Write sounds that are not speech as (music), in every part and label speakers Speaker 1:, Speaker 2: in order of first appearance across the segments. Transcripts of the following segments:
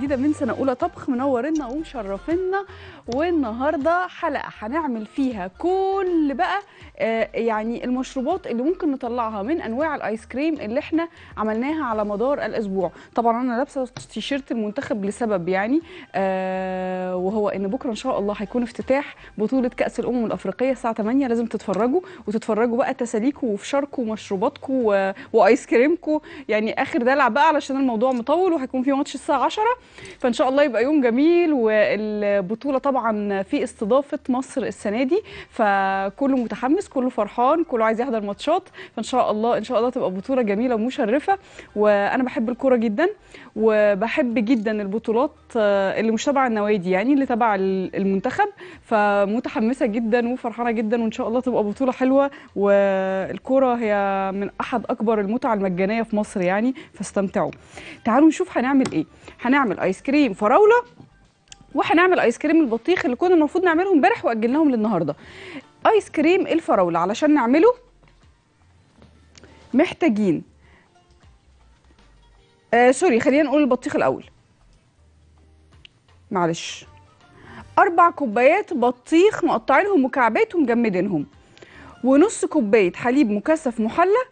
Speaker 1: جديدة من سنة أولى طبخ منورنا ومشرفينا والنهاردة حلقة هنعمل فيها كل بقى يعني المشروبات اللي ممكن نطلعها من أنواع الآيس كريم اللي إحنا عملناها على مدار الأسبوع. طبعا أنا لابسة تيشيرت المنتخب لسبب يعني آه وهو إن بكرة إن شاء الله هيكون افتتاح بطولة كأس الأمم الأفريقية الساعة 8 لازم تتفرجوا وتتفرجوا بقى تساليكم وفشاركم ومشروباتكم وآيس كريمكم يعني آخر دلع بقى علشان الموضوع مطول وهيكون في ماتش الساعة 10 فإن شاء الله يبقى يوم جميل والبطولة طبعا في استضافة مصر السنة دي. فكله متحمس كله فرحان كله عايز يحضر ماتشات فإن شاء الله إن شاء الله تبقى بطولة جميلة ومشرفة وأنا بحب الكورة جدا وبحب جدا البطولات آه، اللي مش تبع النوادي يعني اللي تبع ال- المنتخب فمتحمسة جدا وفرحانة جدا وإن شاء الله تبقى بطولة حلوة والكورة هي من أحد أكبر المتع المجانية في مصر يعني فاستمتعوا. تعالوا نشوف هنعمل إيه. هنعمل آيس كريم فراولة وهنعمل آيس كريم البطيخ اللي كنا المفروض نعملهم امبارح وأجلناهم للنهاردة. آيس كريم الفراولة. علشان نعمله محتاجين آه سوري خلينا نقول البطيخ الأول. معلش. أربع كوبايات بطيخ مقطعينهم مكعبات ومجمدينهم. ونص كوباية حليب مكثف محلى.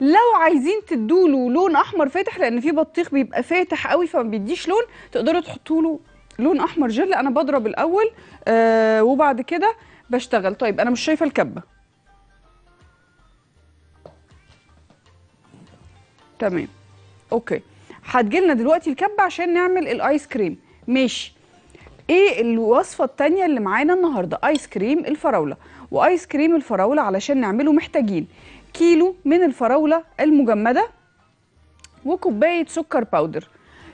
Speaker 1: لو عايزين تدوله لون أحمر فاتح لأن في بطيخ بيبقى فاتح قوي فما بيديش لون تقدروا تحطوا له لون أحمر جل. أنا بضرب الأول آه وبعد كده بشتغل. طيب أنا مش شايفة الكبة. تمام. أوكي. هتجيلنا دلوقتي الكبة عشان نعمل الآيس كريم. ماشي. إيه الوصفة التانية اللي معانا النهارده؟ آيس كريم الفراولة. وآيس كريم الفراولة علشان نعمله محتاجين كيلو من الفراولة المجمدة وكوباية سكر powder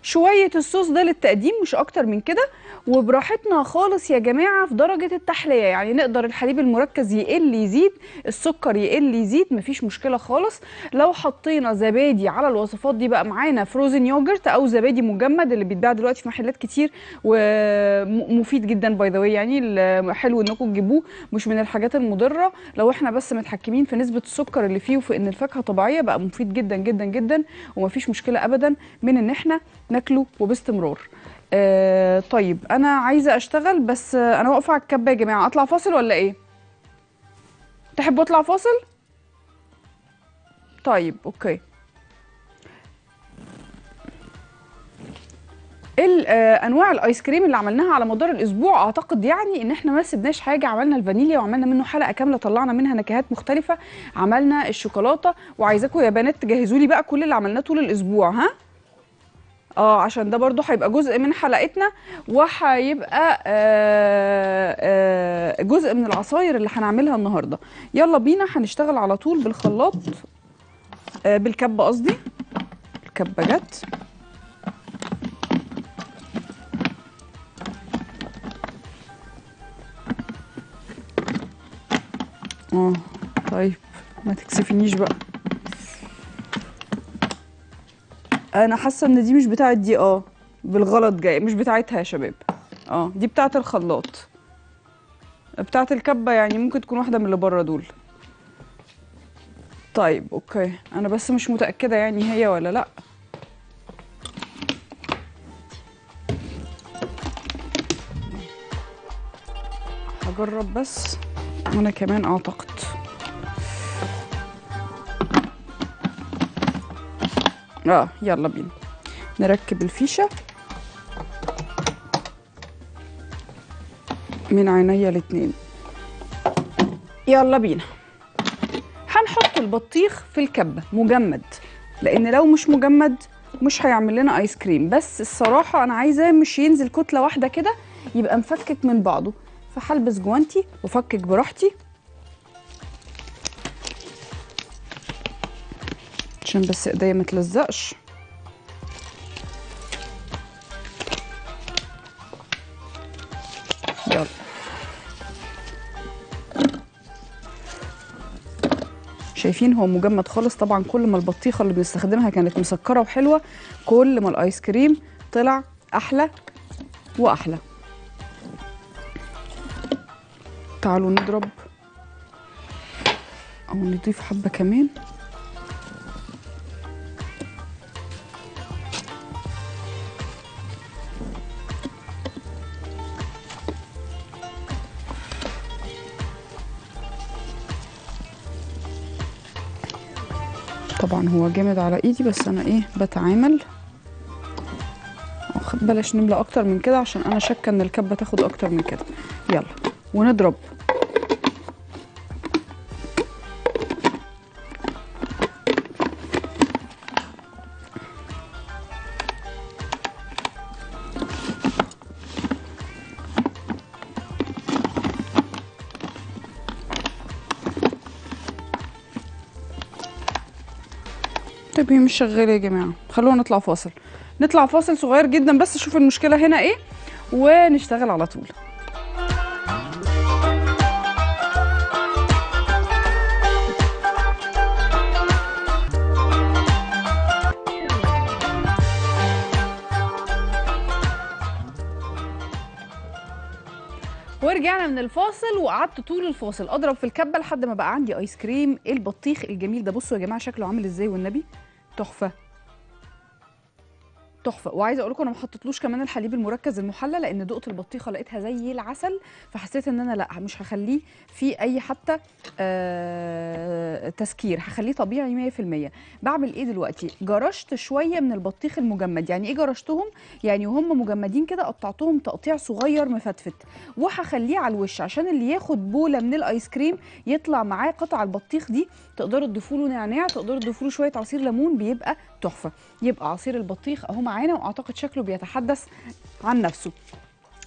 Speaker 1: شوية الصوص ده للتقديم مش أكتر من كده. وبراحتنا خالص يا جماعة في درجة التحلية. يعني نقدر الحليب المركز يقل يزيد السكر يقل يزيد مفيش مشكلة خالص. لو حطينا زبادي على الوصفات دي بقى معانا فروزن يوجرت أو زبادي مجمد اللي بيتباع دلوقتي في محلات كتير ومفيد جدا باي ذا يعني حلو إنكم تجيبوه مش من الحاجات المضرة. لو إحنا بس متحكمين في نسبة السكر اللي فيه وفي إن الفاكهة طبيعية بقى مفيد جدا جدا جدا ومفيش مشكلة ابدا من إن إحنا ناكله وباستمرار. آه طيب أنا عايزة أشتغل بس أنا واقفة على الكبة يا جماعة. أطلع فاصل ولا إيه؟ تحبوا أطلع فاصل؟ طيب okay. آه، أنواع الآيس كريم اللي عملناها على مدار الأسبوع أعتقد يعني إن إحنا ما سيبناش حاجة. عملنا الفانيليا وعملنا منه حلقة كاملة طلعنا منها نكهات مختلفة. عملنا الشوكولاتة. وعايزاكم يا بنات تجهزوا لي بقى كل اللي عملناه طول الأسبوع ها؟ آه عشان ده برضو هيبقى جزء من حلقتنا وهيبقى آه آه جزء من العصاير اللي هنعملها النهارده. يلا بينا هنشتغل على طول بالخلاط آه بالكبة قصدي. الكبة جت. آه طيب ما تكسفنيش بقى. أنا حاسة إن دي مش بتاعت دي آه بالغلط جاية مش بتاعتها يا شباب. آه دي بتاعت الخلاط. بتاعت الكبة يعني ممكن تكون واحدة من اللي بره دول. طيب أوكي. أنا بس مش متأكدة يعني هي ولا لأ. هجرب بس. أنا كمان أعتقد. آه يلا بينا. نركب الفيشة. من عينيا الاتنين. يلا بينا. هنحط البطيخ في الكبة مجمد. لأن لو مش مجمد مش هيعمل لنا ايس كريم بس الصراحة أنا عايزاه مش ينزل كتلة واحدة كده يبقى مفكك من بعضه. فهلبس جوانتي وفكك براحتي. عشان بس ايديا ما تلزقش. يلا. شايفين هو مجمد خالص؟ طبعا كل ما البطيخة اللي بنستخدمها كانت مسكرة وحلوة كل ما الآيس كريم طلع أحلى وأحلى. تعالوا نضرب أو نضيف حبة كمان. هو جامد على إيدي بس أنا إيه بتعامل. بلاش نملى أكتر من كده عشان أنا شاكة إن الكبة تاخد أكتر من كده. يلا ونضرب. هي مش شغاله يا جماعة. خلونا نطلع فاصل. نطلع فاصل صغير جدا بس شوف المشكلة هنا إيه ونشتغل على طول. ورجعنا من الفاصل وقعدت طول الفاصل. أضرب في الكبة لحد ما بقى عندي آيس كريم البطيخ الجميل ده. بصوا يا جماعة شكله عامل إزاي والنبي؟ تحفة. تحفة. وعايزة أقول لكم أنا ما حطيتلوش كمان الحليب المركز المحلى لأن دقت البطيخة لقيتها زي العسل فحسيت إن أنا لأ مش هخليه في أي حتى آه تسكير. هخليه طبيعي 100% بعمل إيه دلوقتي؟ جرشت شوية من البطيخ المجمد. يعني إيه جرشتهم؟ يعني وهم مجمدين كده قطعتهم تقطيع صغير مفتفت. وهخليه على الوش عشان اللي ياخد بولة من الآيس كريم يطلع معاه قطع البطيخ دي تقدروا تضيفوا له نعناع تقدروا تضيفوا له شوية عصير ليمون بيبقى تحفة. يبقى عصير البطيخ أهو معانا وأعتقد شكله بيتحدث عن نفسه.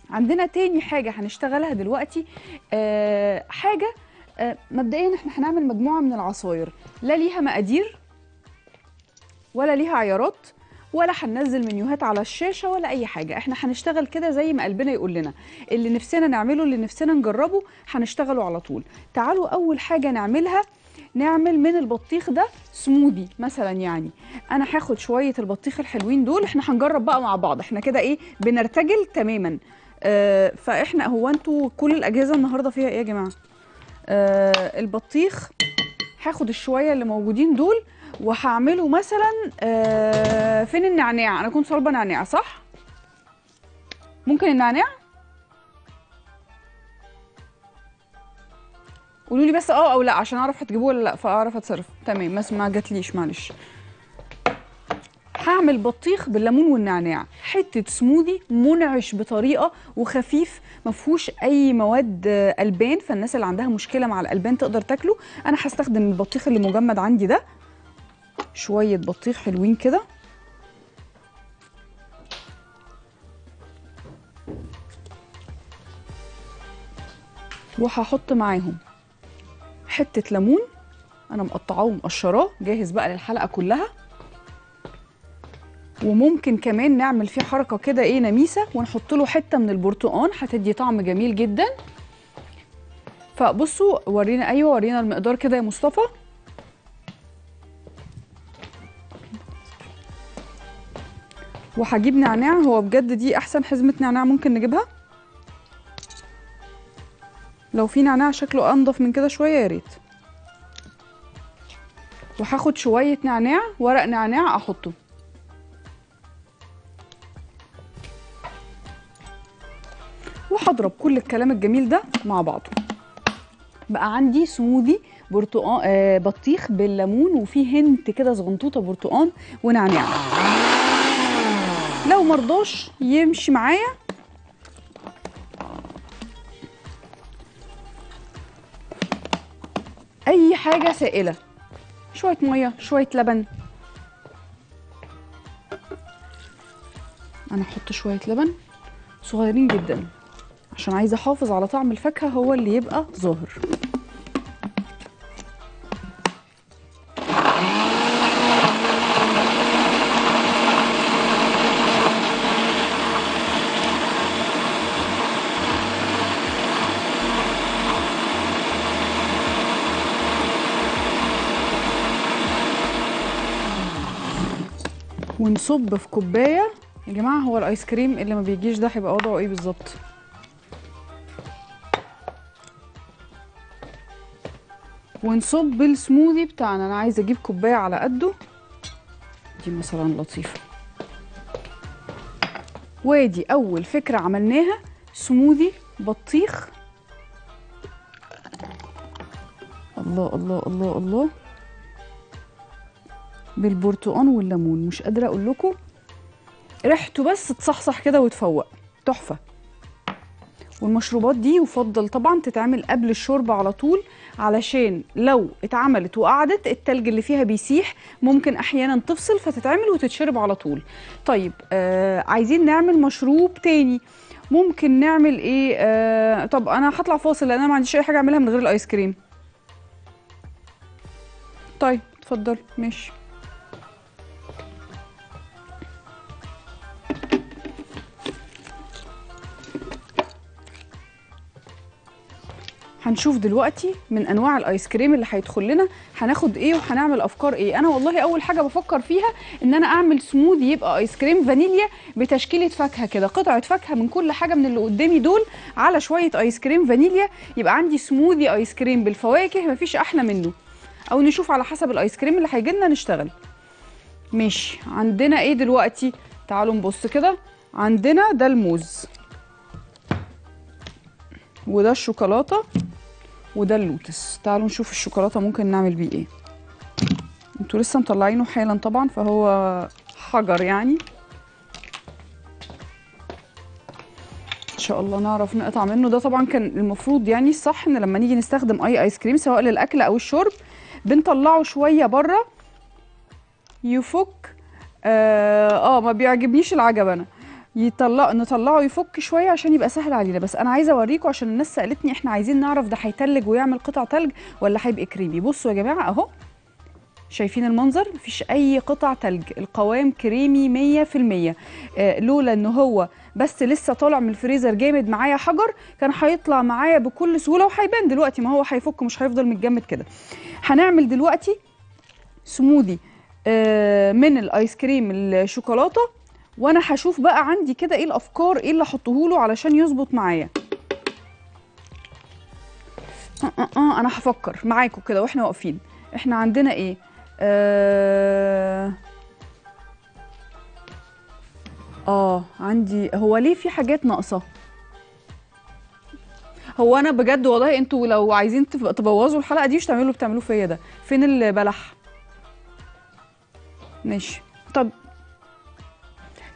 Speaker 1: عندنا تاني حاجة هنشتغلها دلوقتي آه حاجة آه مبدئيا إحنا هنعمل مجموعة من العصاير. لا ليها مقادير ولا ليها عيارات ولا هننزل منيوهات على الشاشة ولا أي حاجة. إحنا هنشتغل كده زي ما قلبنا يقول لنا. اللي نفسنا نعمله اللي نفسنا نجربه هنشتغله على طول. تعالوا أول حاجة نعملها نعمل من البطيخ ده سموذي مثلا يعني. أنا هاخد شوية البطيخ الحلوين دول إحنا هنجرب بقى مع بعض. إحنا كده إيه بنرتجل تماما. آه فإحنا هو أنتوا كل الأجهزة النهارده فيها إيه يا جماعة؟ آه البطيخ هاخد الشوية اللي موجودين دول وهعمله مثلا آه فين النعناع؟ أنا كنت صلبة نعناع صح؟ ممكن النعناع؟ قولوا لي بس آه أو لا عشان اعرف هتجيبوه ولا لا فاعرف اتصرف. تمام بس ما جاتليش معلش. هعمل بطيخ بالليمون والنعناع. حتة سموذي منعش بطريقة وخفيف ما فيهوش أي مواد آه، ألبان فالناس اللي عندها مشكلة مع الألبان تقدر تاكله. أنا هستخدم البطيخ اللي مجمد عندي ده. شوية بطيخ حلوين كده. وهحط معاهم. حتة ليمون. أنا مقطعاه ومقشراه. جاهز بقى للحلقة كلها. وممكن كمان نعمل فيه حركة كده إيه نميسة ونحط له حتة من البرتقال. هتدي طعم جميل جدا. فبصوا ورينا أيوه ورينا المقدار كده يا مصطفى. وهجيب نعناع. هو بجد دي أحسن حزمة نعناع ممكن نجيبها؟ لو في نعناع شكله أنضف من كده شوية يا ريت. وهاخد شوية نعناع ورق نعناع أحطه. وهضرب كل الكلام الجميل ده مع بعضه. بقى عندي سموذي برتقان آه بطيخ بالليمون وفيه هنت كده صغنطوطه برتقان ونعناع. لو مرضاش يمشي معايا أي حاجة سائلة. شوية مية شوية لبن. أنا أحط شوية لبن. صغيرين جدا. عشان عايزة أحافظ على طعم الفاكهة هو اللي يبقى ظاهر. ونصب في كوباية. يا جماعة هو الآيس كريم اللي ما بيجيش ده هيبقى وضعه إيه بالظبط؟ ونصب السموذي بتاعنا. أنا عايزة أجيب كوباية على قده. دي مثلا لطيفة. وادي أول فكرة عملناها سموذي بطيخ. الله الله الله الله. بالبرتقال والليمون. مش قادرة أقول لكم. ريحته بس تصحصح كده وتفوق. تحفة. والمشروبات دي يفضل طبعا تتعمل قبل الشوربة على طول علشان لو اتعملت وقعدت التلج اللي فيها بيسيح ممكن أحيانا تفصل فتتعمل وتتشرب على طول. طيب آه عايزين نعمل مشروب تاني. ممكن نعمل إيه؟ آه طب أنا هطلع فاصل لأن أنا ما عنديش أي حاجة أعملها من غير الآيس كريم. طيب اتفضل. ماشي. هنشوف دلوقتي من أنواع الآيس كريم اللي هيدخل لنا هناخد إيه وهنعمل أفكار إيه. أنا والله أول حاجة بفكر فيها إن أنا أعمل سموذي يبقى آيس كريم فانيليا بتشكيلة فاكهة كده. قطعة فاكهة من كل حاجة من اللي قدامي دول على شوية آيس كريم فانيليا يبقى عندي سموذي آيس كريم بالفواكه مفيش أحلى منه. أو نشوف على حسب الآيس كريم اللي هيجي لنا نشتغل. ماشي. عندنا إيه دلوقتي؟ تعالوا نبص كده. عندنا ده الموز وده الشوكولاتة. وده اللوتس. تعالوا نشوف الشوكولاتة ممكن نعمل بيه إيه. أنتوا لسه مطلعينه حالا طبعا فهو حجر يعني. إن شاء الله نعرف نقطع منه. ده طبعا كان المفروض يعني الصح إن لما نيجي نستخدم أي آيس كريم سواء للأكل أو الشرب بنطلعه شوية بره. يفك. آه, آه ما بيعجبنيش العجب أنا. يطلع نطلعه يفك شوية عشان يبقى سهل علينا. بس أنا عايزة أوريكم عشان الناس سألتني إحنا عايزين نعرف ده هيتلج ويعمل قطع تلج ولا هيبقى كريمي. بصوا يا جماعة أهو. شايفين المنظر؟ مفيش أي قطع تلج. القوام كريمي 100% آه لولا إن هو بس لسه طالع من الفريزر جامد معايا حجر كان هيطلع معايا بكل سهولة وهيبان دلوقتي. ما هو هيفك مش هيفضل متجمد كده. هنعمل دلوقتي سموذي آه من الآيس كريم الشوكولاتة وأنا هشوف بقى عندي كده إيه الافكار إيه اللي احطه له علشان يظبط معايا. آه آه آه أنا هفكر معاكم كده وإحنا واقفين. إحنا عندنا إيه؟ آه... آه عندي هو ليه في حاجات ناقصة؟ هو أنا بجد والله أنتوا لو عايزين تبوظوا الحلقة دي مش تعملوا بتعملوه فيا ده. فين البلح؟ ماشي. طب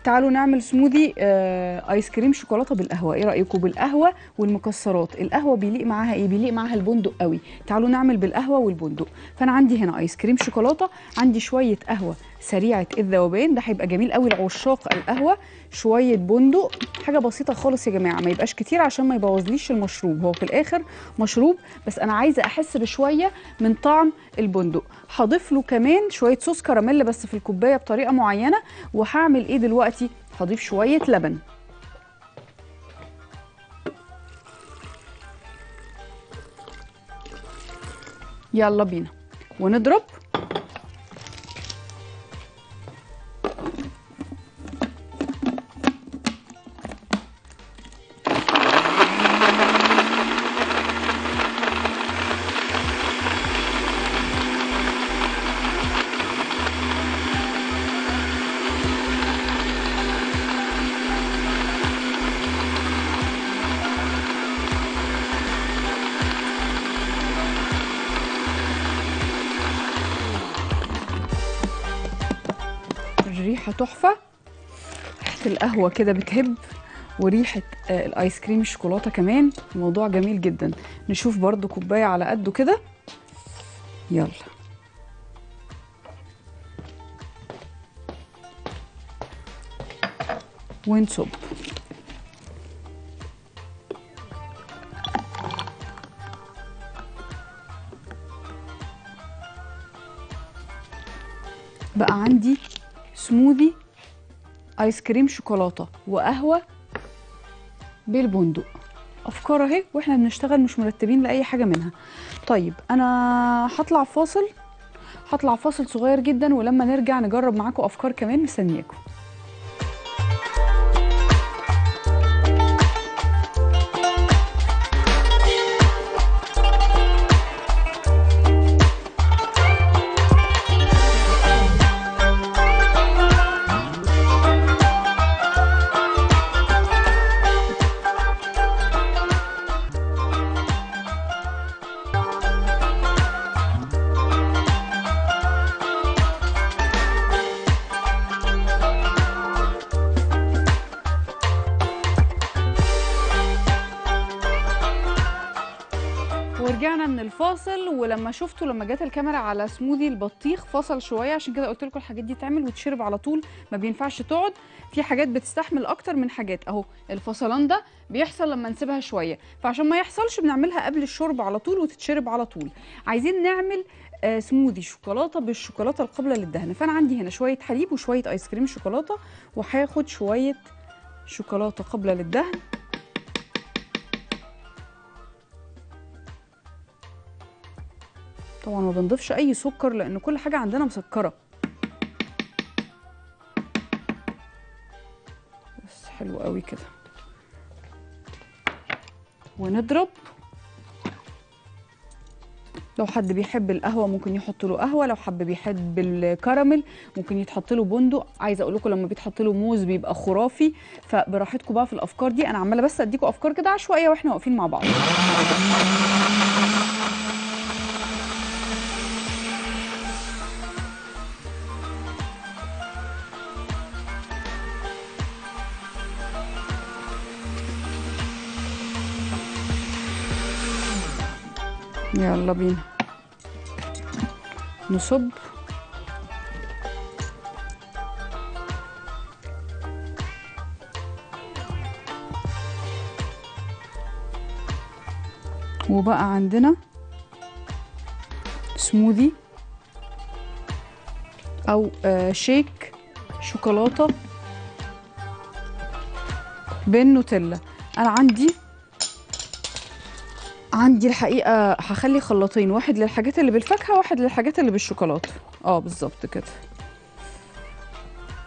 Speaker 1: تعالوا نعمل سموذي آه ايس كريم شوكولاتة بالقهوة. إيه رايكم بالقهوة والمكسرات. القهوة بيليق معاها إيه؟ بيليق معاها البندق قوي. تعالوا نعمل بالقهوة والبندق. فأنا عندي هنا ايس كريم شوكولاتة عندي شوية قهوة. سريعة الذوبان ده هيبقى جميل قوي لعشاق القهوة. شوية بندق. حاجة بسيطة خالص يا جماعة ما يبقاش كتير عشان ما يبوظليش المشروب. هو في الآخر مشروب بس أنا عايزة أحس بشوية من طعم البندق. هضيف له كمان شوية صوص كراميل بس في الكوباية بطريقة معينة وهعمل إيه دلوقتي؟ هضيف شوية لبن. يلا بينا. ونضرب. القهوه كده بتهب وريحة آه الآيس كريم الشوكولاتة كمان. موضوع جميل جدا. نشوف برضو كوباية على قده كده. يلا. ونصب بقى عندي سموذي آيس كريم شوكولاتة وقهوة بالبندق. أفكار أهي وإحنا بنشتغل مش مرتبين لأي حاجة منها. طيب أنا هطلع فاصل هطلع فاصل صغير جدا ولما نرجع نجرب معاكم أفكار كمان مستنياكم. شفته لما جت الكاميرا على سموذي البطيخ فصل شوية عشان كده قلت لكم الحاجات دي تعمل وتشرب على طول ما بينفعش تقعد. في حاجات بتستحمل أكتر من حاجات. أهو الفصلان ده بيحصل لما نسيبها شوية. فعشان ما يحصلش بنعملها قبل الشرب على طول وتتشرب على طول. عايزين نعمل آه سموذي شوكولاتة بالشوكولاتة القابلة للدهن. فأنا عندي هنا شوية حليب وشوية آيس كريم شوكولاتة وهاخد شوية شوكولاتة قابلة للدهن. طبعا ما بنضيفش أي سكر لأن كل حاجة عندنا مسكرة. بس حلو قوي كده. ونضرب. لو حد بيحب القهوة ممكن يحط له قهوة لو حد بيحب الكراميل ممكن يتحط له بندق. عايزة أقول لكم لما بيتحط له موز بيبقى خرافي. فبراحتكم بقى في الأفكار دي. أنا عمالة بس أديكم أفكار كده عشوائية وإحنا واقفين مع بعض. يلا بينا. نصب. وبقى عندنا سموذي أو آه شيك شوكولاتة بالنوتيلا أنا عندي عندي الحقيقة هخلي خلاطين واحد للحاجات اللي بالفاكهة واحد للحاجات اللي بالشوكولاتة. آه بالظبط كده.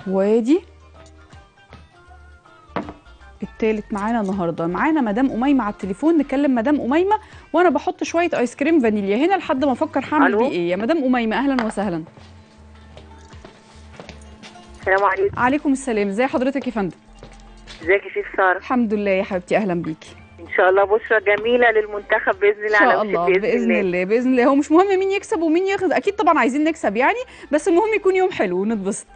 Speaker 1: وادي. التالت معانا النهارده. معانا مدام أميمة على التليفون. نكلم مدام أميمة وأنا بحط شوية آيس كريم فانيليا. هنا لحد ما أفكر هعمل؟ بيه إيه. يا مدام أميمة أهلا وسهلا.
Speaker 2: السلام عليكم.
Speaker 1: عليكم السلام. ازي حضرتك يا فندم؟
Speaker 2: إزيك يا شيخ سارة؟
Speaker 1: الحمد لله يا حبيبتي. أهلا بيكي.
Speaker 2: إن شاء الله بشرى جميلة للمنتخب بإذن
Speaker 1: إن
Speaker 2: الله على
Speaker 1: شاء الله بإذن الله. بإذن الله. هو مش مهم مين يكسب ومين ياخد أكيد طبعا عايزين نكسب يعني بس المهم يكون يوم حلو ونتبسط.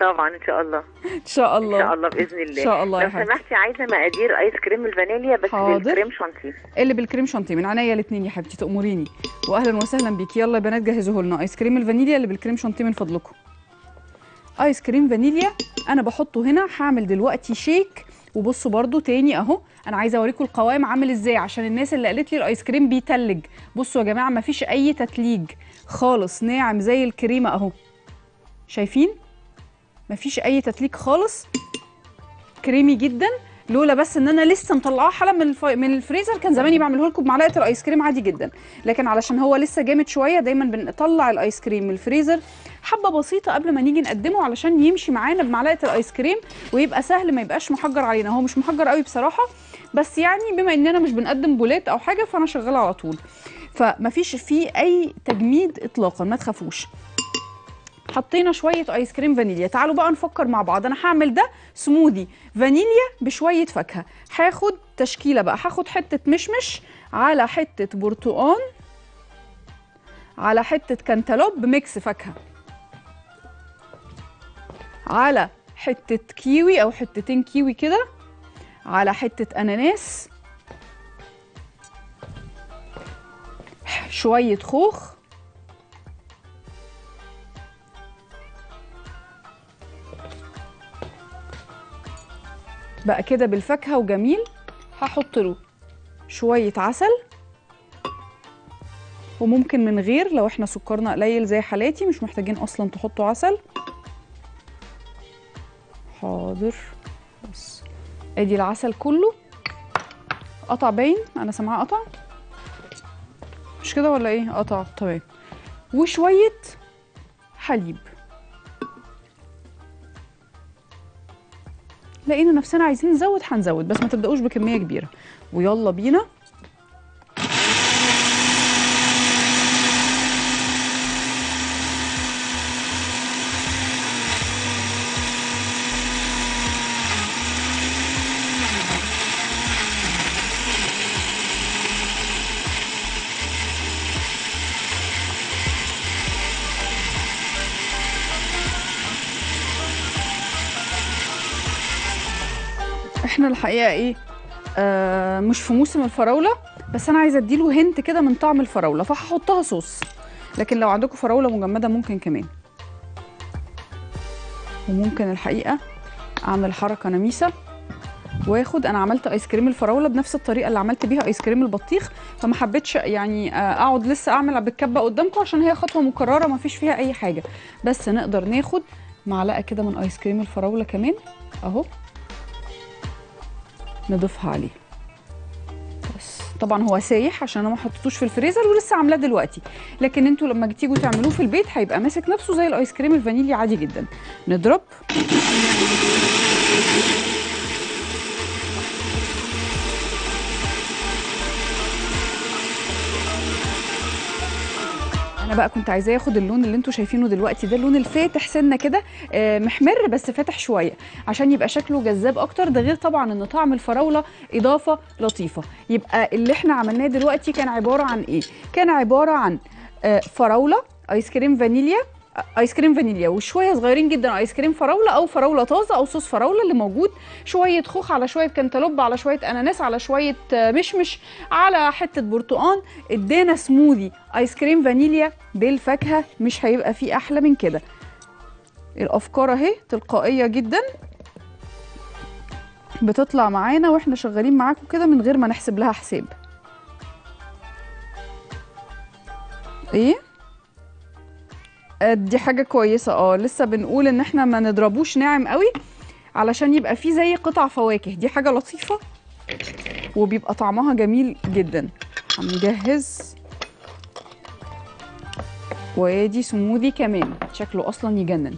Speaker 2: طبعا إن شاء الله.
Speaker 1: إن شاء
Speaker 2: إن
Speaker 1: الله.
Speaker 2: شاء الله بإذن الله.
Speaker 1: إن شاء الله
Speaker 2: لو سمحتي عايزة مقادير آيس كريم الفانيليا بس
Speaker 1: حاضر.
Speaker 2: بالكريم شانتيه.
Speaker 1: اللي بالكريم شانتيه من عينيا الاثنين يا حبيبتي تأمريني. واهلا وسهلا بيكي يلا يا بنات جهزوه لنا. آيس كريم الفانيليا اللي بالكريم شانتيه من فضلكم. آيس كريم فانيليا أنا بحطه هنا هعمل دلوقتي shake وبصوا برضو تاني اهو أنا عايزة اوريكم القوام عامل إزاي عشان الناس اللي قالت لي الايس كريم بيتلج. بصوا يا جماعة مفيش اي تتليج خالص ناعم زي الكريمة اهو. شايفين؟ مفيش اي تتليج خالص. كريمي جدا. لولا بس ان أنا لسه مطلعاه حالا من الف... من الفريزر كان زماني بعمله لكم بمعلقه الايس كريم عادي جدا. لكن علشان هو لسه جامد شوية دايما بنطلع الايس كريم من الفريزر. حبة بسيطة قبل ما نيجي نقدمه علشان يمشي معانا بمعلقة الآيس كريم ويبقى سهل ما يبقاش محجر علينا. هو مش محجر قوي بصراحة بس يعني بما إننا مش بنقدم بولات أو حاجة فأنا شغالة على طول. فمفيش فيه أي تجميد اطلاقا ما تخافوش. حطينا شوية آيس كريم فانيليا. تعالوا بقى نفكر مع بعض. أنا هعمل ده سموذي فانيليا بشوية فاكهة. هاخد تشكيلة بقى. هاخد حتة مشمش على حتة برتقان على حتة كانتالوب mix فاكهة. على حتة كيوي أو حتتين كيوي كده. على حتة أناناس. شوية خوخ. بقى كده بالفاكهة وجميل. هحط له شوية عسل. وممكن من غير لو إحنا سكرنا قليل زي حالاتي مش محتاجين أصلا تحطوا عسل. حاضر. بس. ادي العسل كله. قطع باين. أنا سامعاه قطع. مش كده ولا إيه؟ قطع. تمام. وشوية حليب. لقينا نفسنا عايزين نزود هنزود بس ما تبدأوش بكمية كبيرة. ويلا بينا. إحنا الحقيقة إيه؟ آه مش في موسم الفراولة بس أنا عايزة أديله هنت كده من طعم الفراولة فهحطها صوص. لكن لو عندكم فراولة مجمدة ممكن كمان. وممكن الحقيقة أعمل حركة نميسة وآخد أنا عملت ايس كريم الفراولة بنفس الطريقة اللي عملت بيها ايس كريم البطيخ فما حبيتش يعني آه، أقعد لسه أعمل بالكبه قدامكم عشان هي خطوة مكررة ما فيش فيها أي حاجة. بس نقدر ناخد معلقة كده من ايس كريم الفراولة كمان أهو. نضيفها عليه. بس. طبعا هو سايح عشان أنا ما حطيتوش في الفريزر ولسه عاملاه دلوقتي. لكن أنتوا لما تيجوا تعملوه في البيت هيبقى ماسك نفسه زي الآيس كريم الفانيليا عادي جدا. نضرب. أنا بقى كنت عايزاه ياخد اللون اللي أنتوا شايفينه دلوقتي ده اللون الفاتح سنة كده آه، محمر بس فاتح شوية عشان يبقى شكله جذاب أكتر. ده غير طبعا إن طعم الفراولة إضافة لطيفة. يبقى اللي إحنا عملناه دلوقتي كان عبارة عن إيه؟ كان عبارة عن آه، فراولة آيس كريم فانيليا آيس كريم فانيليا وشوية صغيرين جدا آيس كريم فراولة أو فراولة طازة أو صوص فراولة اللي موجود. شوية خوخ على شوية كنتالوب على شوية أناناس على شوية آه، مشمش على حتة برتقان. ادانا سموذي آيس كريم فانيليا بالفاكهة مش هيبقى فيه أحلى من كده. الأفكار أهي تلقائية جدا. بتطلع معانا وإحنا شغالين معاكم كده من غير ما نحسب لها حساب. إيه؟ دي حاجة كويسة. آه لسه بنقول إن إحنا ما نضربوش ناعم قوي علشان يبقى فيه زي قطع فواكه. دي حاجة لطيفة وبيبقى طعمها جميل جدا. هنجهز. وادي سموذي كمان. شكله أصلا يجنن.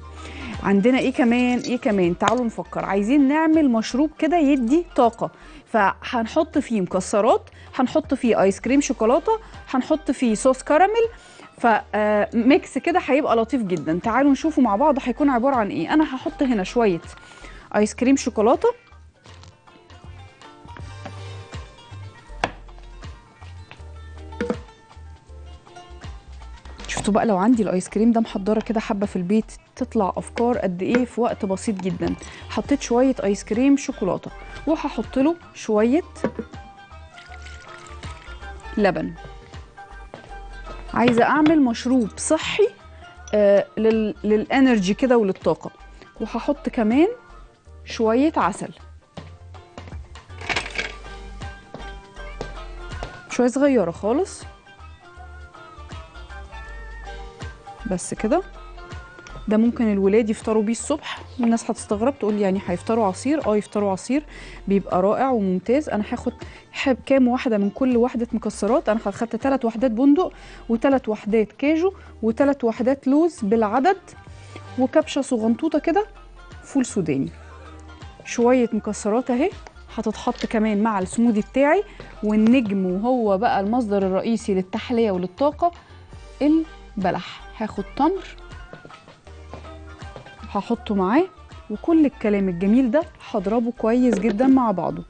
Speaker 1: عندنا إيه كمان؟ إيه كمان؟ تعالوا نفكر. عايزين نعمل مشروب كده يدي طاقة. فهنحط فيه مكسرات هنحط فيه ايس كريم شوكولاتة هنحط فيه صوص كراميل فميكس كده هيبقى لطيف جدا. تعالوا نشوفه مع بعض هيكون عبارة عن إيه. أنا هحط هنا شوية ايس كريم شوكولاتة. شفتوا بقى لو عندي الايس كريم ده محضرة كده حبة في البيت تطلع أفكار قد إيه في وقت بسيط جدا. حطيت شوية ايس كريم شوكولاتة. وهحط له شوية لبن. عايزة أعمل مشروب صحي آه لل... للإنرجي كده وللطاقة. وهحط كمان شوية عسل. شوية صغيرة خالص. بس كده. ده ممكن الولاد يفطروا بيه الصبح والناس هتستغرب تقول يعني هيفطروا عصير؟ آه يفطروا عصير. بيبقى رائع وممتاز. أنا هاخد حب كام واحدة من كل وحده مكسرات. أنا خدت ثلاث وحدات بندق وثلاث وحدات كاجو وثلاث وحدات لوز بالعدد وكبشة صغنطوطة كده فول سوداني. شوية مكسرات أهي. هتتحط كمان مع السموذي بتاعي والنجم وهو بقى المصدر الرئيسي للتحلية وللطاقة البلح. هاخد تمر. هحطه معاه وكل الكلام الجميل ده هضربه كويس جدا مع بعضه.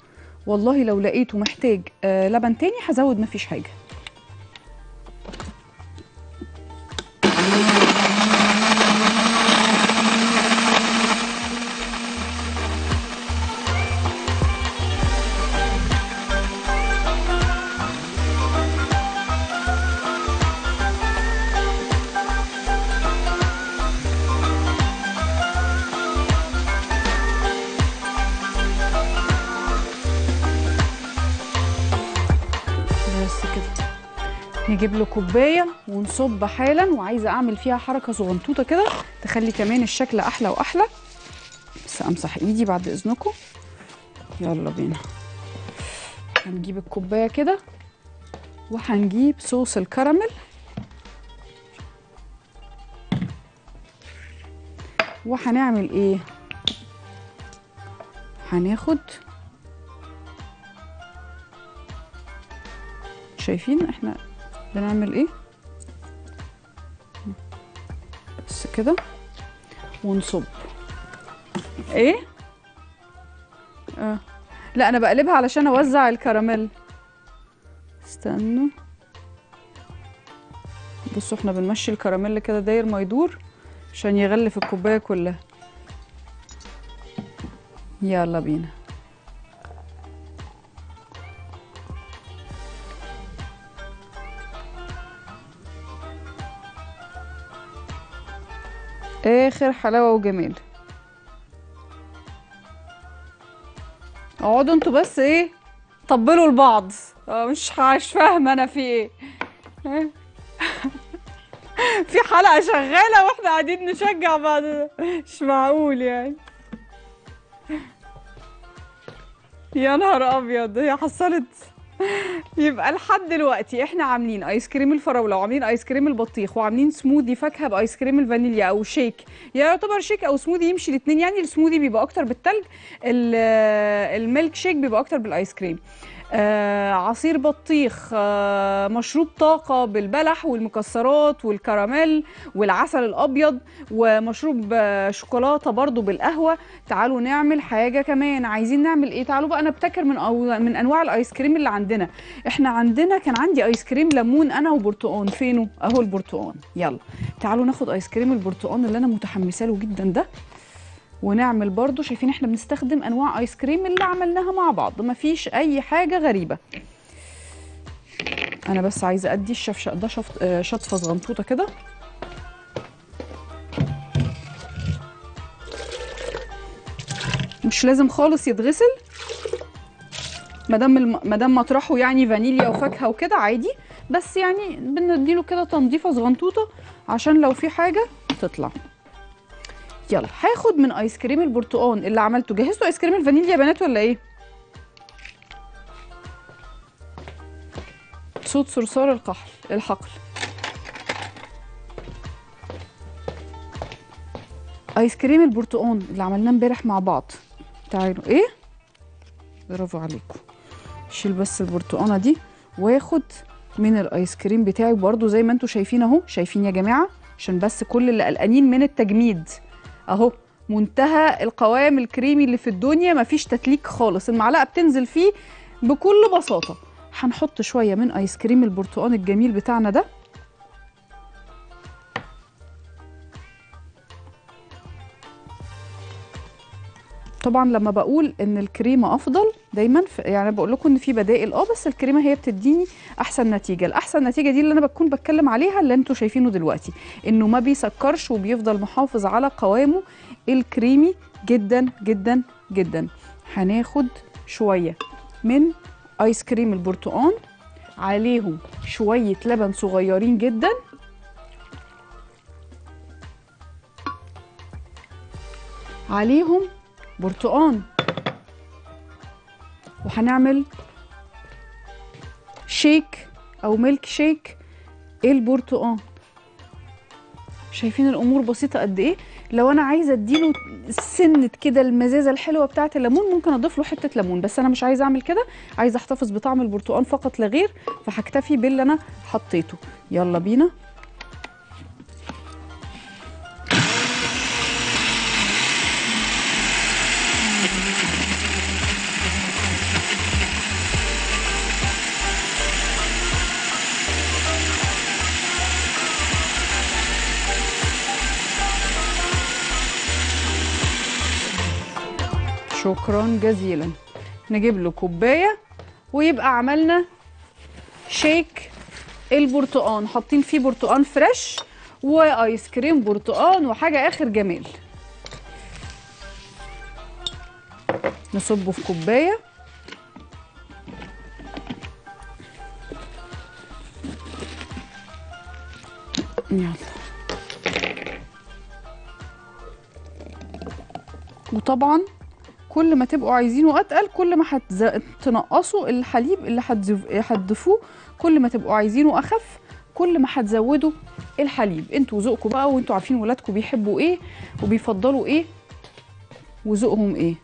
Speaker 1: والله لو لقيته محتاج آه لبن تاني هزود مفيش حاجة. نجيب له كوباية ونصب حالا وعايزة أعمل فيها حركة صغنطوطة كده تخلي كمان الشكل أحلى وأحلى. بس أمسح إيدي بعد إذنكم. يلا بينا. هنجيب الكوباية كده وهنجيب صوص الكراميل. وهنعمل إيه؟ هناخد شايفين إحنا بنعمل إيه؟ بس كده. ونصب. إيه؟ آه. لا أنا بقلبها علشان اوزع الكراميل. استنوا. بصوا إحنا بنمشي الكراميل كده داير ما يدور عشان يغلف الكوباية كلها. يلا بينا. آخر حلاوة وجمال. اقعدوا أنتوا بس إيه طبلوا لبعض. آه مش مش فاهمة أنا في إيه؟ (laughs) في حلقة شغالة وإحنا قاعدين نشجع بعض. مش معقول يعني. يا نهار أبيض هي حصلت يبقى لحد دلوقتي إحنا عاملين ايس كريم الفراولة وعاملين ايس كريم البطيخ وعاملين سموذي فاكهة بايس كريم الفانيليا أو shake يعتبر shake أو سموذي يمشي الاثنين يعني السموذي بيبقى أكتر بالتلج ال- الميلك شيك بيبقى أكتر بالايس كريم عصير بطيخ آه مشروب طاقة بالبلح والمكسرات والكراميل والعسل الأبيض ومشروب آه شوكولاتة برضو بالقهوة. تعالوا نعمل حاجة كمان. عايزين نعمل إيه؟ تعالوا بقى نبتكر من أو من أنواع الآيس كريم اللي عندنا. إحنا عندنا كان عندي آيس كريم ليمون أنا وبرتقان. فينه؟ أهو البرتقان. يلا تعالوا ناخد آيس كريم البرتقان اللي أنا متحمسة له جدا ده. ونعمل برضو شايفين إحنا بنستخدم أنواع ايس كريم اللي عملناها مع بعض مفيش أي حاجة غريبة. أنا بس عايزة أدي الشفشق ده آه، شطفة صغنطوطه كده. مش لازم خالص يتغسل. مادام الم... مادام مطرحه يعني فانيليا وفاكهة وكده عادي. بس يعني بنديله كده تنظيفة صغنطوطه عشان لو في حاجة تطلع. يلا. هاخد من آيس كريم البرتقال اللي عملته. جهزتوا آيس كريم الفانيليا يا بنات ولا إيه؟ صوت صرصار القحل الحقل. آيس كريم البرتقال اللي عملناه امبارح مع بعض. تعالوا. إيه؟ برافو عليكم. شيل بس البرتقانة دي واخد من الآيس كريم بتاعي. برضو زي ما أنتم شايفين أهو شايفين يا جماعة؟ عشان بس كل اللي قلقانين من التجميد. اهو منتهى القوام الكريمي اللي في الدنيا مفيش تتليك خالص. المعلقة بتنزل فيه بكل بساطة. هنحط شوية من ايس كريم البرتقال الجميل بتاعنا ده. طبعا لما بقول إن الكريمة أفضل دايما يعني بقول لكم إن في بدائل آه بس الكريمة هي بتديني أحسن نتيجة. الأحسن نتيجة دي اللي أنا بكون بتكلم عليها اللي أنتوا شايفينه دلوقتي إنه ما بيسكرش وبيفضل محافظ على قوامه الكريمي جدا جدا جدا. هناخد شوية من آيس كريم البرتقال عليهم شوية لبن صغيرين جدا. عليهم برتقان. وهنعمل شيك أو ميلك شيك البرتقان. شايفين الأمور بسيطة قد إيه؟ لو أنا عايزة أديله سنة كده المزازة الحلوة بتاعة الليمون ممكن أضيف له حتة ليمون. بس أنا مش عايزة أعمل كده. عايزة أحتفظ بطعم البرتقال فقط لا غير فهكتفي باللي أنا حطيته. يلا بينا. شكرا جزيلا. نجيب له كوباية ويبقى عملنا شيك البرتقان حاطين فيه برتقان فريش وآيس كريم برتقان وحاجة آخر جمال نصبه في كوباية. يلا. وطبعا كل ما تبقوا عايزينه أتقل كل ما هتز... تنقصوا الحليب اللي. هتضيفوه كل ما تبقوا عايزينه أخف كل ما هتزودوا الحليب. أنتوا ذوقكم بقى وانتوا عارفين ولادكم بيحبوا إيه وبيفضلوا إيه وذوقهم إيه.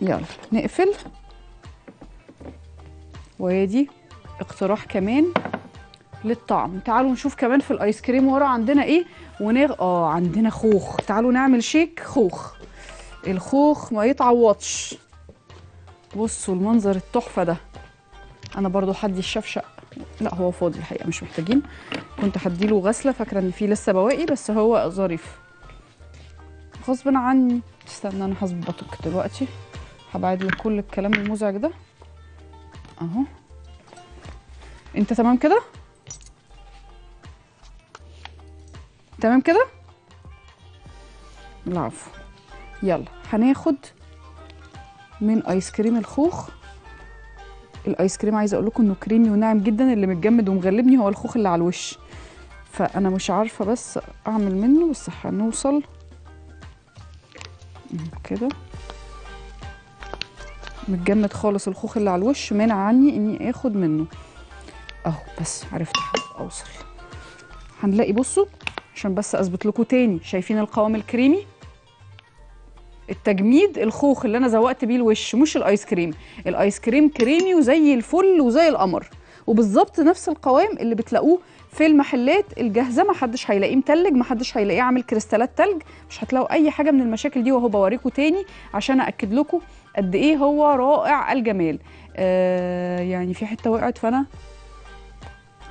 Speaker 1: يلا نقفل. وادي اقتراح كمان للطعم. تعالوا نشوف كمان في الآيس كريم ورا عندنا إيه ونغ آه عندنا خوخ. تعالوا نعمل شيك خوخ. الخوخ ما يتعوضش. بصوا المنظر التحفة ده. أنا برضو حدي الشفشق. لا هو فاضي الحقيقة مش محتاجين. كنت هديله غسلة فاكرة إن فيه لسه بواقي بس هو ظريف. غصب عني. استنى أنا هظبطك دلوقتي. هبعد لك كل الكلام المزعج ده. أهو. أنت تمام كده؟ تمام كده؟ العفو. يلا هناخد من آيس كريم الخوخ. الآيس كريم عايزه أقول لكم إنه كريمي وناعم جدا اللي متجمد ومغلبني هو الخوخ اللي على الوش. فأنا مش عارفة بس أعمل منه بس هنوصل. كده. متجمد خالص الخوخ اللي على الوش منع عني إني آخد منه. أهو بس عرفت أوصل. هنلاقي بصوا عشان بس أثبت لكم تاني. شايفين القوام الكريمي؟ التجميد الخوخ اللي أنا زوقت بيه الوش مش الآيس كريم. الآيس كريم كريمي وزي الفل وزي القمر. وبالظبط نفس القوام اللي بتلاقوه في المحلات الجاهزة. ما حدش هيلاقيه متلج ما حدش هيلاقيه عامل كريستالات تلج. مش هتلاقوا أي حاجة من المشاكل دي وهو بوريكم تاني عشان أأكد لكم قد إيه هو رائع الجمال. آه يعني في حتة وقعت فأنا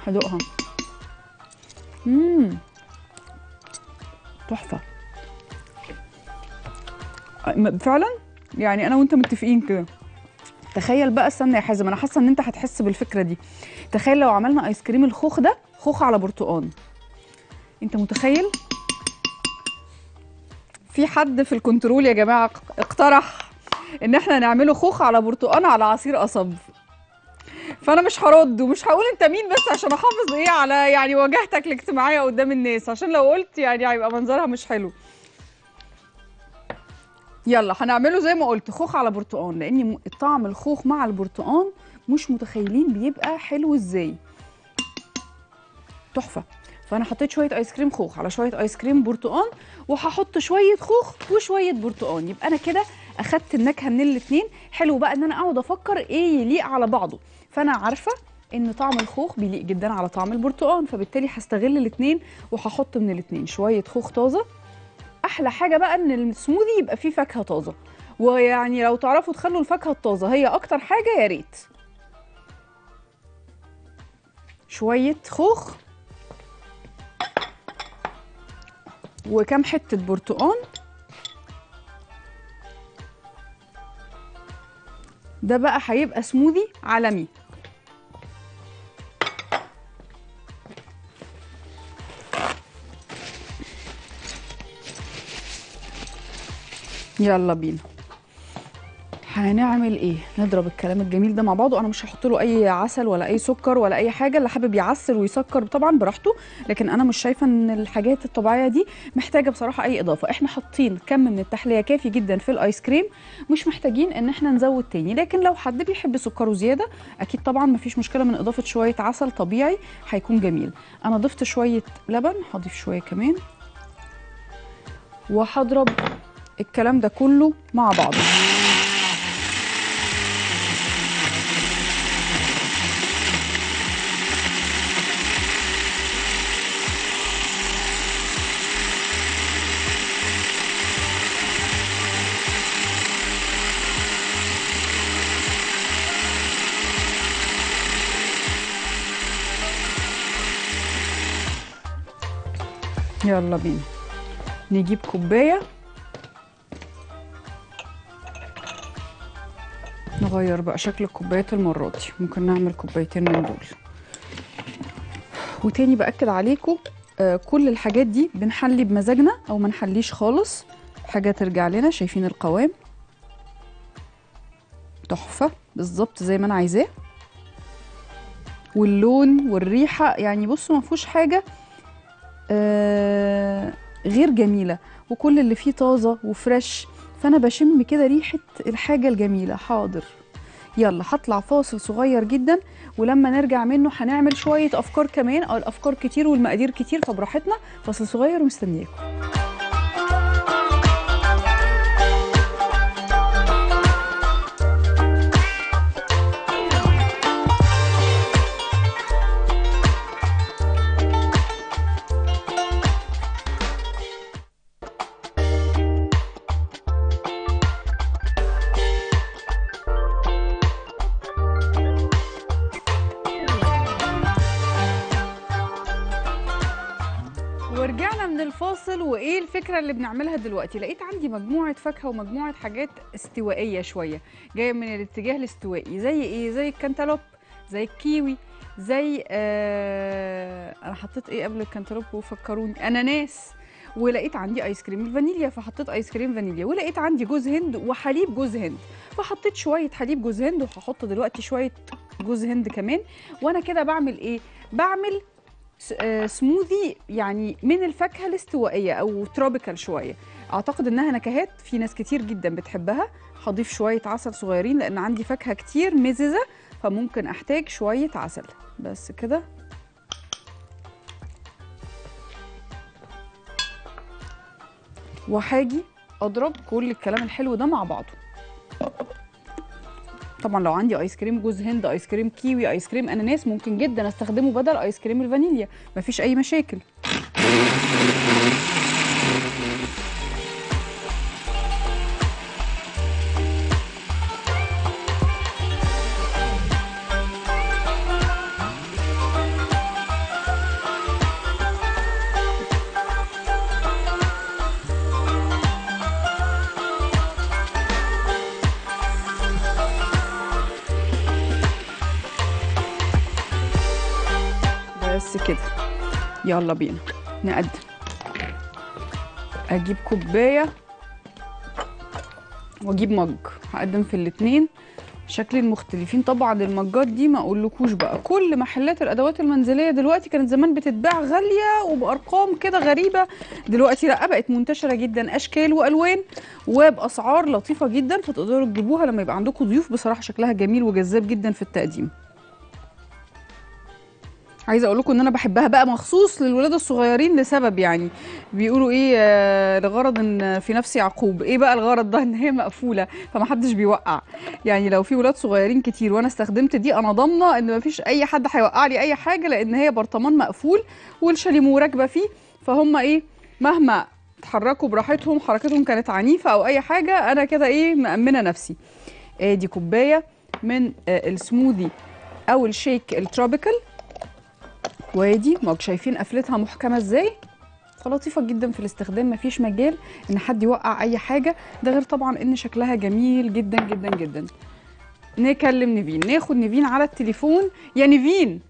Speaker 1: هدوقها امم تحفة. فعلا؟ يعني أنا وأنت متفقين كده. تخيل بقى استنى يا حازم أنا حاسة إن أنت هتحس بالفكرة دي. تخيل لو عملنا آيس كريم الخوخ ده خوخ على برتقان. أنت متخيل؟ في حد في الكنترول يا جماعة اقترح إن إحنا نعمله خوخ على برتقان على عصير قصب. فانا مش هرد ومش هقول انت مين بس عشان احافظ إيه على يعني واجهتك الاجتماعية قدام الناس عشان لو قلت يعني هيبقى منظرها مش حلو. يلا هنعمله زي ما قلت خوخ على برتقان لأن طعم الخوخ مع البرتقان مش متخيلين بيبقى حلو إزاي. تحفة. فأنا حطيت شوية آيس كريم خوخ على شوية آيس كريم برتقان وهحط شوية خوخ وشوية برتقان. يبقى أنا كده أخدت النكهة من الاتنين. حلو بقى إن أنا أقعد أفكر إيه يليق على بعضه. فانا عارفه ان طعم الخوخ بيليق جدا على طعم البرتقان فبالتالي هستغل الاتنين وهحط من الاتنين شوية خوخ طازة. أحلى حاجة بقى إن السموذي يبقى فيه فاكهة طازة. ويعني لو تعرفوا تخلوا الفاكهة الطازة هي أكتر حاجة يا ريت. شوية خوخ. وكم حتة برتقان ده بقى هيبقى سموذي عالمي. يلا بينا. هنعمل إيه؟ نضرب الكلام الجميل ده مع بعضه. أنا مش هحط له أي عسل ولا أي سكر ولا أي حاجة. اللي حابب يعسل ويسكر طبعا براحته. لكن أنا مش شايفة إن الحاجات الطبيعية دي محتاجة بصراحة أي إضافة. إحنا حاطين كم من التحلية كافي جدا في الآيس كريم. مش محتاجين إن إحنا نزود تاني. لكن لو حد بيحب سكره زياده أكيد طبعا مفيش مشكلة من إضافة شوية عسل طبيعي هيكون جميل. أنا ضفت شوية لبن هضيف شوية كمان. وهضرب الكلام ده كله مع بعضه يلا بينا. نجيب كوباية. نغير بقى شكل الكوبايات المرة دي. ممكن نعمل كوبايتين من دول. وتاني بأكد عليكم آه كل الحاجات دي بنحلي بمزاجنا أو ما نحليش خالص. حاجة ترجع لنا شايفين القوام. تحفة. بالظبط زي ما أنا عايزاه. واللون والريحة يعني بصوا ما فيهوش حاجة آه غير جميلة. وكل اللي فيه طازة وفريش. فأنا بشم كده ريحة الحاجة الجميلة. حاضر. يلا هطلع فاصل صغير جدا ولما نرجع منه هنعمل شوية أفكار كمان أو الأفكار كتير والمقادير كتير فبراحتنا فاصل صغير ومستنياكم. الفكرة اللي بنعملها دلوقتي لقيت عندي مجموعة فاكهة ومجموعة حاجات استوائية شوية. جاية من الاتجاه الاستوائي زي إيه؟ زي الكنتالوب زي الكيوي زي آه أنا حطيت إيه قبل الكنتالوب وفكروني أناناس. ولقيت عندي آيس كريم الفانيليا فحطيت آيس كريم فانيليا. ولقيت عندي جوز هند وحليب جوز هند. فحطيت شوية حليب جوز هند وهحط دلوقتي شوية جوز هند كمان. وأنا كده بعمل إيه؟ بعمل سموذي يعني من الفاكهة الاستوائية أو tropical شوية. أعتقد إنها نكهات في ناس كتير جدا بتحبها. هضيف شوية عسل صغيرين لأن عندي فاكهة كتير مززة فممكن أحتاج شوية عسل. بس كده. وهاجي أضرب كل الكلام الحلو ده مع بعضه. طبعا لو عندي آيس كريم جوز هند آيس كريم كيوي آيس كريم أناناس ممكن جدا أستخدمه بدل آيس كريم الفانيليا. مفيش أي مشاكل. يلا بينا. نقدم. أجيب كوباية وأجيب مج. هقدم في الاتنين. شكل مختلفين طبعا المجات دي ما أقولكوش بقى. كل محلات الأدوات المنزلية دلوقتي كانت زمان بتتباع غالية وبأرقام كده غريبة. دلوقتي لأ بقت منتشرة جدا. أشكال وألوان وبأسعار لطيفة جدا. فتقدروا تجيبوها لما يبقى عندكم ضيوف. بصراحة شكلها جميل وجذاب جدا في التقديم. عايزة أقول لكم إن أنا بحبها بقى مخصوص للولاد الصغيرين لسبب يعني. بيقولوا إيه آه، لغرض إن في نفس يعقوب. إيه بقى الغرض ده؟ (laughs) إن هي مقفولة فمحدش بيوقع. يعني لو في ولاد صغيرين كتير وأنا استخدمت دي أنا ضامنة إن مفيش أي حد هيوقع لي أي حاجة لأن هي برطمان مقفول والشاليمو راكبه فيه. فهم إيه؟ مهما اتحركوا براحتهم حركتهم كانت عنيفة أو أي حاجة أنا كده إيه مأمنة نفسي. ادي كوباية من آه، السموذي أو ال shake ال tropical وادي mug شايفين قفلتها محكمة إزاي؟ فلطيفه جدا في الاستخدام مفيش مجال إن حد يوقع أي حاجة. ده غير طبعا إن شكلها جميل جدا جدا جدا. نكلم نيفين ناخد نيفين على التليفون. يا نيفين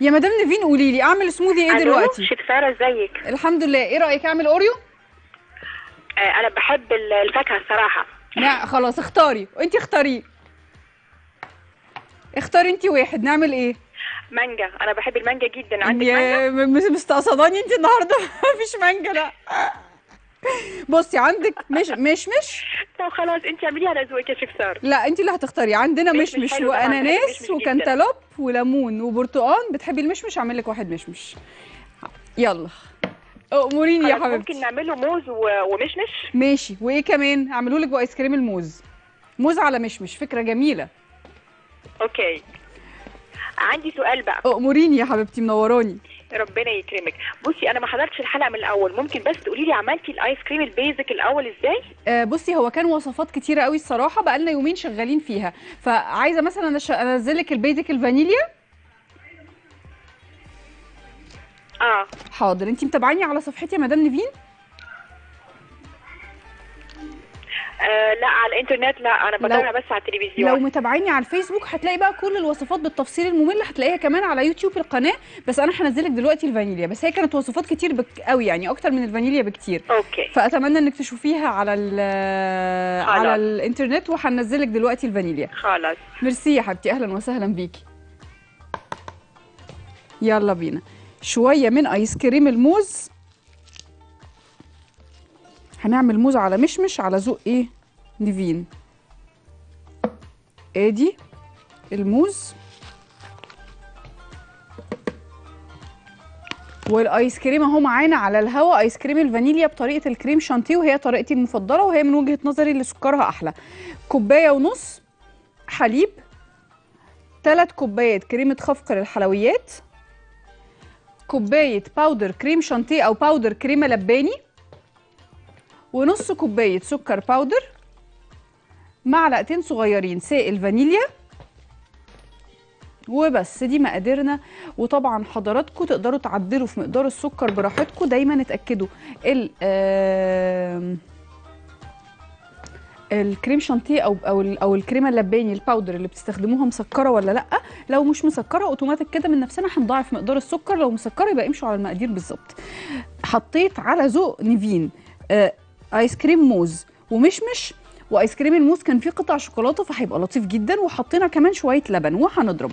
Speaker 1: يا مدام نيفين قولي لي أعمل سموذي
Speaker 3: إيه
Speaker 1: دلوقتي؟
Speaker 3: شيف ساره إزيك؟
Speaker 1: الحمد لله. إيه رأيك؟ أعمل Oreo؟
Speaker 3: آه أنا بحب ال- الفاكهة الصراحة.
Speaker 1: لا خلاص اختاري. انت اختاري. اختاري انت واحد. نعمل إيه؟
Speaker 3: مانجا. أنا بحب المانجا جدا. عندك مانجا؟
Speaker 1: مش مستقصداني انت النهارده؟ (laughs) مفيش مانجا لا. بصي عندك مش مش مش؟
Speaker 3: طب خلاص انت اعمليها على ذوقك يا شيف
Speaker 1: لا انت اللي هتختاري. عندنا
Speaker 3: مشمش بحب وأناناس.
Speaker 1: وكنتالوب وليمون وبرتقال. بتحبي المشمش؟ أعمل لك واحد مشمش. يلا. أؤمريني يا حبيبتي.
Speaker 3: ممكن نعمله موز ومشمش.
Speaker 1: ماشي. وإيه كمان؟ اعملوا لك بآيس كريم الموز. موز على مشمش. فكرة جميلة.
Speaker 3: okay. عندي سؤال بقى.
Speaker 1: أؤمريني يا حبيبتي منوراني.
Speaker 3: ربنا يكرمك. بصي أنا ما حضرتش الحلقة من الأول. ممكن بس تقولي لي عملتي الآيس كريم ال basic الأول إزاي؟
Speaker 1: آه، بصي هو كان وصفات كتيرة قوي الصراحة بقى لنا يومين شغالين فيها. فعايزة مثلا انزل لك ال basic الفانيليا؟
Speaker 3: آه.
Speaker 1: حاضر. انت متابعاني على صفحتي يا مدام نيفين؟
Speaker 3: آه، لا على الإنترنت لا أنا
Speaker 1: لو-
Speaker 3: بتابع بس على
Speaker 1: لو
Speaker 3: التلفزيون
Speaker 1: متابعيني على الفيسبوك هتلاقي بقى كل الوصفات بالتفصيل الممل هتلاقيها كمان على يوتيوب القناة. بس أنا هنزلك دلوقتي الفانيليا بس هي كانت وصفات كتير بك قوي يعني أكتر من الفانيليا بكتير.
Speaker 3: okay.
Speaker 1: فأتمنى إنك تشوفيها على ال على. الإنترنت وهنزلك دلوقتي الفانيليا.
Speaker 3: خلاص.
Speaker 1: ميرسي يا حبيبتي. أهلا وسهلا بيكي يلا بينا. شوية من آيس كريم الموز. هنعمل موز على مشمش على ذوق إيه؟ نيفين. آدي الموز والآيس كريم أهو معانا على الهوا. آيس كريم الفانيليا بطريقة الكريم شانتيه وهي طريقتي المفضلة وهي من وجهة نظري اللي سكرها أحلى. كوباية ونص حليب ثلاث كوبايات كريمة خفق للحلويات كوباية powder كريم شانتيه أو powder كريمة لباني ونص كوباية سكر powder معلقتين صغيرين سائل فانيليا وبس. دي مقاديرنا وطبعا حضراتكم تقدروا تعدلوا في مقدار السكر براحتكم. دايما اتأكدوا. ال الكريم شانتيه أو أو أو الكريمة اللباني ال powder اللي بتستخدموها مسكرة ولا لأ؟ لو مش مسكرة اوتوماتيك كده من نفسنا هنضاعف مقدار السكر. لو مسكرة يبقى امشوا على المقادير بالظبط. حطيت على ذوق نيفين. آه آيس كريم موز. ومشمش وآيس كريم الموز كان فيه قطع شوكولاتة فهيبقى لطيف جدا وحطينا كمان شوية لبن وهنضرب.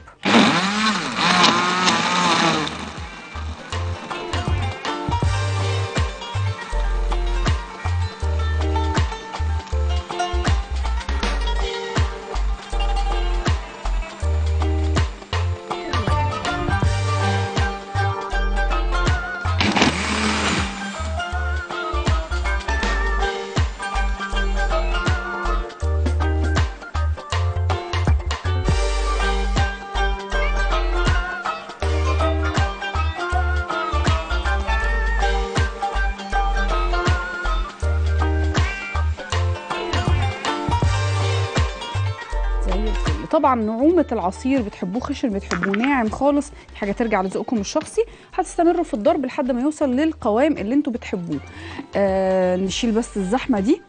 Speaker 1: طبعا نعومة العصير بتحبوه خشن بتحبوه ناعم خالص حاجة ترجع لذوقكم الشخصي. هتستمروا في الضرب لحد ما يوصل للقوام اللي أنتوا بتحبوه. آه نشيل بس الزحمة دي.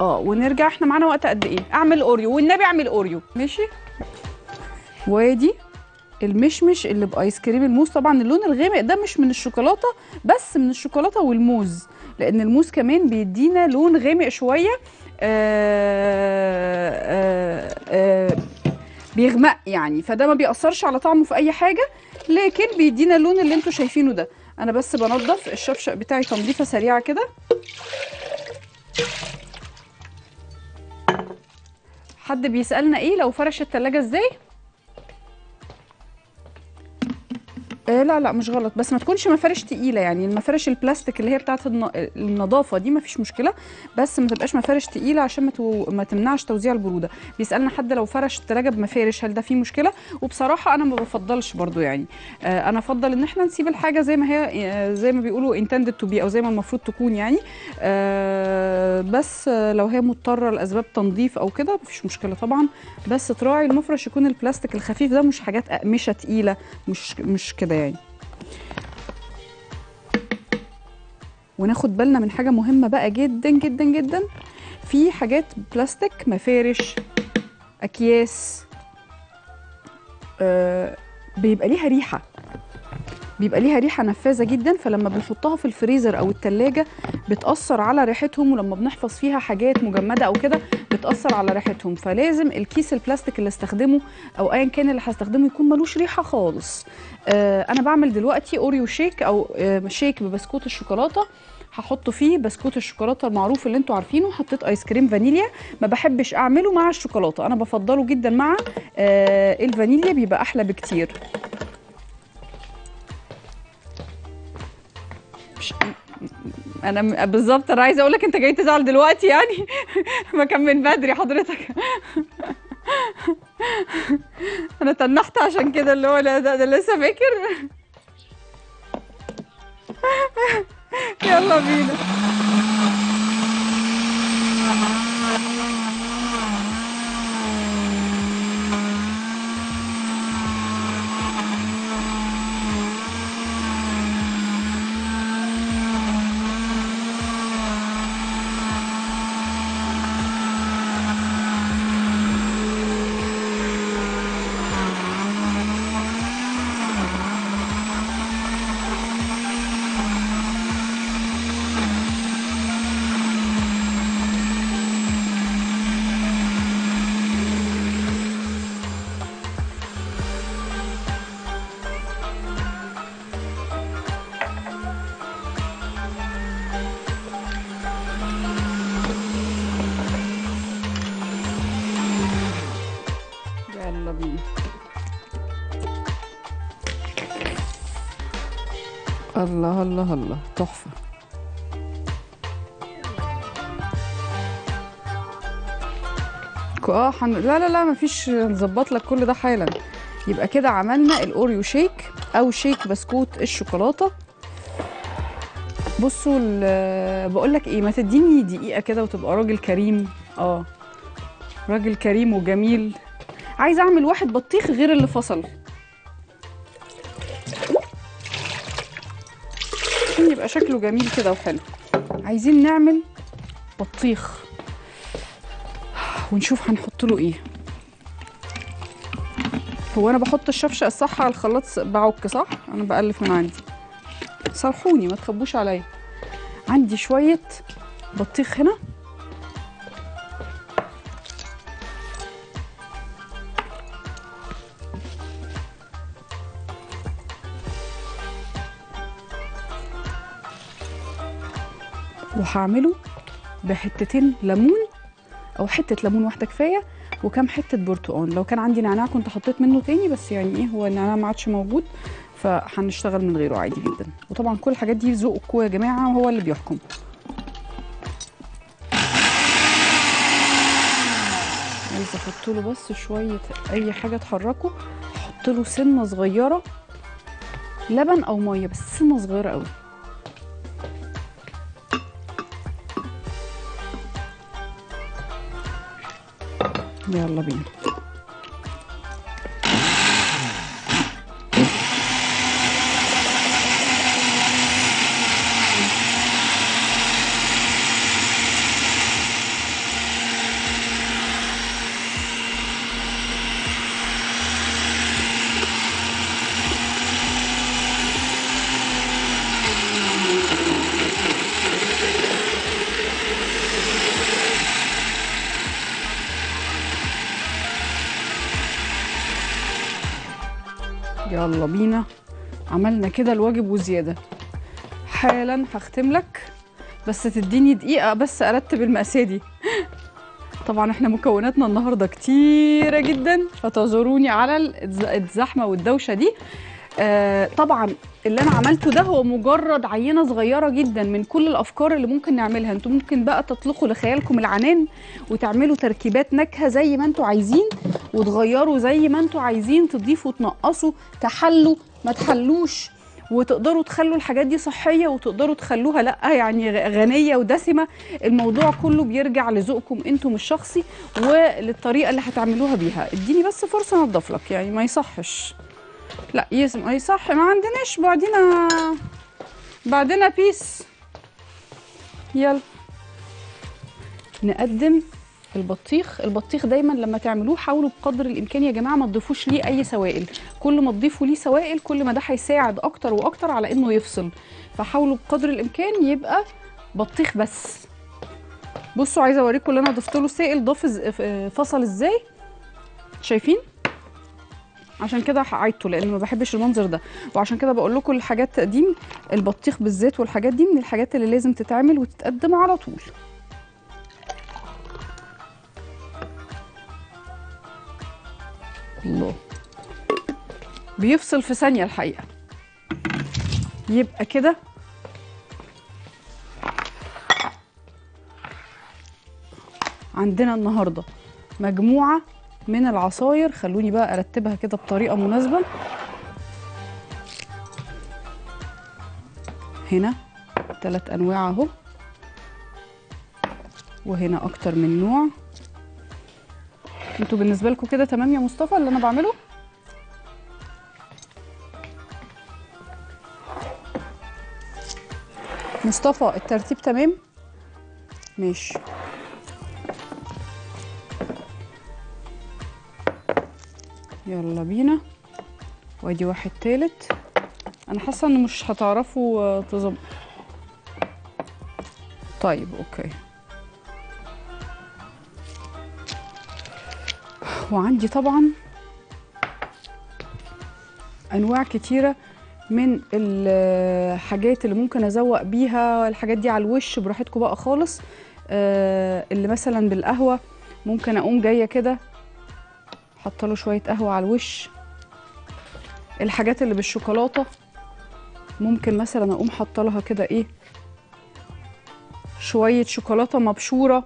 Speaker 1: آه ونرجع إحنا معانا وقت قد إيه؟ اعمل أوريو والنبي اعمل أوريو. ماشي؟ وادي المشمش اللي بآيس كريم الموز طبعا اللون الغامق ده مش من الشوكولاتة بس من الشوكولاتة والموز. لأن الموز كمان بيدينا لون غامق شوية. آه آه آه بيغمق يعني فده ما بيأثرش على طعمه في أي حاجة لكن بيدينا اللون اللي أنتوا شايفينه ده. أنا بس بنضف الشفشق بتاعي تنظيفة سريعة كده. حد بيسألنا إيه؟ لو فرش التلاجة إزاي؟ آه لا لا مش غلط. بس ما تكونش مفارش تقيلة يعني. المفارش البلاستيك اللي هي بتاعه الن- النظافة دي ما فيش مشكلة. بس ما تبقاش مفارش تقيلة عشان ما, تو... ما تمنعش توزيع البرودة. بيسألنا حد لو فرش التلاجة بمفارش هل ده فيه مشكلة؟ وبصراحة أنا ما بفضلش برضو يعني. آه أنا أفضل إن إحنا نسيب الحاجة زي ما هي آه زي ما بيقولوا intended to be أو زي ما المفروض تكون يعني. آه بس لو هي مضطرة لأسباب تنظيف أو كده مفيش مشكلة طبعا. بس تراعي المفرش يكون البلاستيك الخفيف ده مش حاجات أقمشة تقيلة مش مش كده يعني وناخد بالنا من حاجة مهمة بقى جدا جدا جدا. في حاجات بلاستيك مفارش أكياس آه بيبقى ليها ريحة. بيبقى ليها ريحة نفاذة جدا فلما بنحطها في الفريزر أو التلاجة بتأثر على ريحتهم ولما بنحفظ فيها حاجات مجمدة أو كده بتأثر على ريحتهم. فلازم الكيس البلاستيك اللي استخدمه أو ايا كان اللي هستخدمه يكون ملوش ريحة خالص. آه أنا بعمل دلوقتي اوريو shake أو آه shake ببسكوت الشوكولاتة. هحط فيه بسكوت الشوكولاتة المعروف اللي أنتوا عارفينه حطيت ايس كريم فانيليا ما بحبش أعمله مع الشوكولاتة. أنا بفضله جدا مع آه الفانيليا بيبقى أحلى بكتير. مش أنا بالظبط أنا عايزة أقول لك أنت جاي تزعل دلوقتي يعني؟ (laughs) ما كان من بدري حضرتك. (laughs) أنا تنحت عشان كده اللي هو لا ده, ده لسه فاكر. (laughs) يلا بينا. الله الله الله. تحفة. آه حن... لا لا لا مفيش نظبط لك كل ده حالا. يبقى كده عملنا الأوريو شيك أو شيك بسكوت الشوكولاتة. بصوا بقول لك إيه ما تديني دقيقة كده وتبقى راجل كريم. آه. راجل كريم وجميل. عايزه أعمل واحد بطيخ غير اللي فصل. عشان يبقى شكله جميل كده وحلو. عايزين نعمل بطيخ. ونشوف هنحط له إيه. هو أنا بحط الشفشق الصح على الخلاط بعك صح؟ أنا بألف من عندي. صرحوني ما تخبوش عليا. عندي شوية بطيخ هنا. وهعمله بحتتين ليمون أو حتة ليمون واحدة كفاية وكام حتة برتقان لو كان عندي نعناع كنت حطيت منه تاني بس يعني إيه هو النعناع ما عادش موجود فهنشتغل من غيره عادي جدا. وطبعا كل الحاجات دي ذوقكم يا جماعة وهو اللي بيحكم. عايزه أحط له بس شوية أي حاجة تحركه أحط له سنة صغيرة لبن أو مية بس سنة صغيرة قوي يلا بينا. كده الواجب وزيادة. حالا هختم لك بس تديني دقيقة بس أرتب المقاسيه دي. (laughs) طبعا إحنا مكوناتنا النهارده كتيرة جدا فتعذروني على الز- الزحمة والدوشة دي. آه طبعا اللي أنا عملته ده هو مجرد عينة صغيرة جدا من كل الأفكار اللي ممكن نعملها. أنتوا ممكن بقى تطلقوا لخيالكم العنان وتعملوا تركيبات نكهه زي ما أنتوا عايزين وتغيروا زي ما أنتوا عايزين تضيفوا تنقصوا تحلوا ما تحلوش. وتقدروا تخلوا الحاجات دي صحية وتقدروا تخلوها لأ يعني غنية ودسمة. الموضوع كله بيرجع لذوقكم أنتم الشخصي وللطريقة اللي هتعملوها بيها. اديني بس فرصة انضف لك يعني ما يصحش. لأ يس يصح ما عندناش بعدين بعدين بيس يلا. نقدم البطيخ. البطيخ دايما لما تعملوه حاولوا بقدر الإمكان يا جماعة ما تضيفوش ليه أي سوائل. كل ما تضيفوا ليه سوائل كل ما ده هيساعد أكتر وأكتر على إنه يفصل. فحاولوا بقدر الإمكان يبقى بطيخ بس. بصوا عايزة أوريكم اللي أنا ضفت له سائل. ضاف فصل إزاي؟ شايفين؟ عشان كده عيدته لأن ما بحبش المنظر ده. وعشان كده بقول لكم الحاجات تقديم البطيخ بالذات والحاجات دي من الحاجات اللي لازم تتعمل وتتقدم على طول. الله بيفصل في ثانية الحقيقة. يبقى كده. عندنا النهاردة مجموعة من العصاير خلوني بقى أرتبها كده بطريقة مناسبة. هنا ثلاث أنواع أهو وهنا أكتر من نوع. أنتوا بالنسبة لكم كده تمام يا مصطفى اللي أنا بعمله؟ مصطفى الترتيب تمام؟ ماشي. يلا بينا. وادي واحد تالت. أنا حاسة إن مش هتعرفوا آه، تظبط. طيب أوكي. وعندي طبعا أنواع كتيرة من الحاجات اللي ممكن أزوق بيها الحاجات دي على الوش براحتكم بقى خالص. آه، اللي مثلا بالقهوة ممكن أقوم جاية كده حاطه له شوية قهوة على الوش. الحاجات اللي بالشوكولاتة ممكن مثلا أقوم حاطة لها كده إيه شوية شوكولاتة مبشورة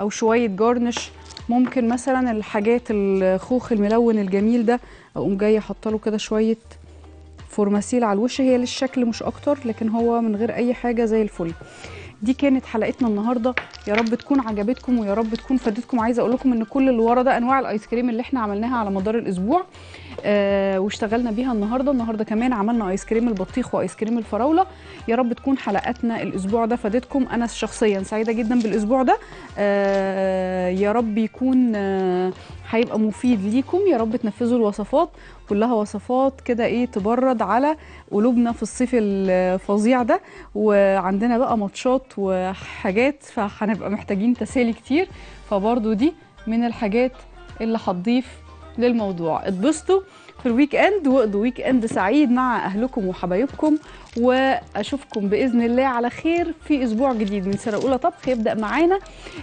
Speaker 1: أو شوية garnish ممكن مثلا الحاجات الخوخ الملون الجميل ده أقوم جاية حاطة له كده شوية vermicelle على الوش هي للشكل مش أكتر لكن هو من غير أي حاجة زي الفل. دي كانت حلقتنا النهارده. يا رب تكون عجبتكم ويا رب تكون فادتكم. عايزة أقول لكم إن كل اللي ورا ده أنواع الآيس كريم اللي إحنا عملناها على مدار الأسبوع. آه واشتغلنا بيها النهارده. النهارده كمان عملنا آيس كريم البطيخ وآيس كريم الفراولة. يا رب تكون حلقاتنا الأسبوع ده فادتكم. أنا شخصيا سعيدة جدا بالأسبوع ده. آه يا رب يكون آه هيبقى مفيد ليكم. يا رب تنفذوا الوصفات كلها وصفات كده إيه تبرد على قلوبنا في الصيف الفظيع ده. وعندنا بقى ماتشات وحاجات فهنبقى محتاجين تسالي كتير. فبرضو دي من الحاجات اللي هتضيف للموضوع. اتبسطوا في ال weekend واقضوا weekend سعيد مع أهلكم وحبايبكم وأشوفكم بإذن الله على خير في أسبوع جديد من سنة أولى. طبخ يبدا معانا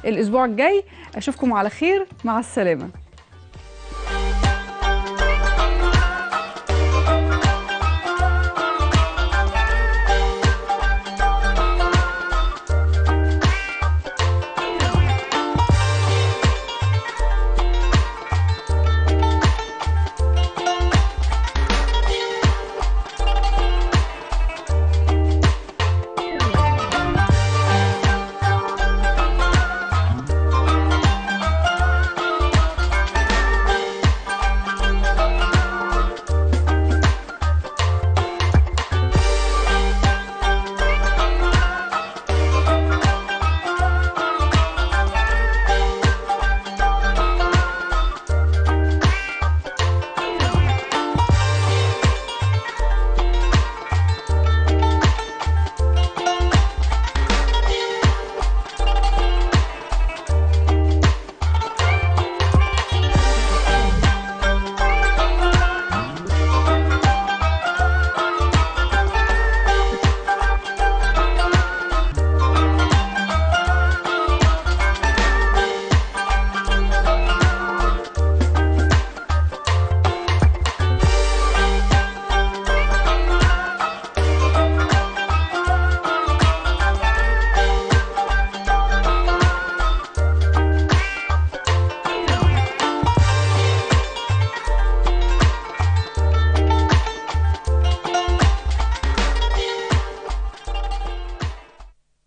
Speaker 1: الأسبوع الجاي. أشوفكم على خير. مع السلامة.